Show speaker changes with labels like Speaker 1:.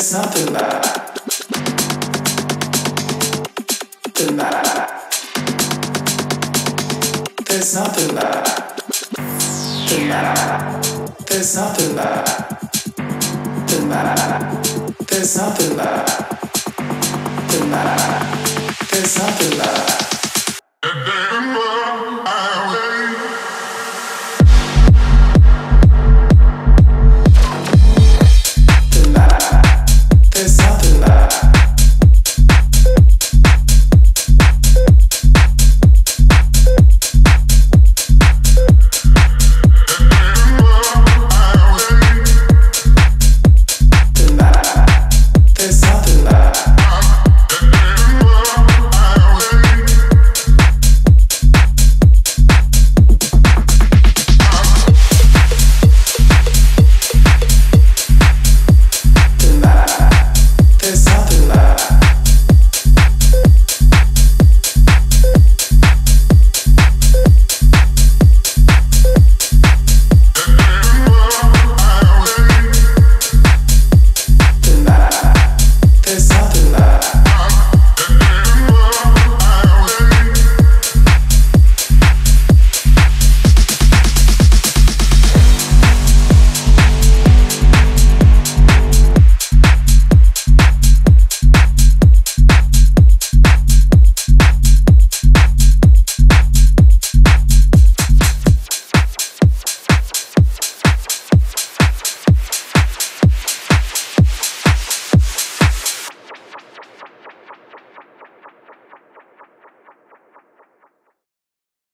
Speaker 1: There's nothing bad. Nothing bad. There's nothing bad. Nothing bad. There's nothing bad. Nothing bad. There's nothing bad. Nothing bad. There's nothing bad.